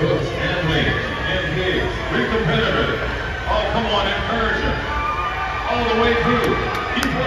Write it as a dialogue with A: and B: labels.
A: hooks and Lee and digs. Three competitors. Oh, come on, encourage him. All the way through.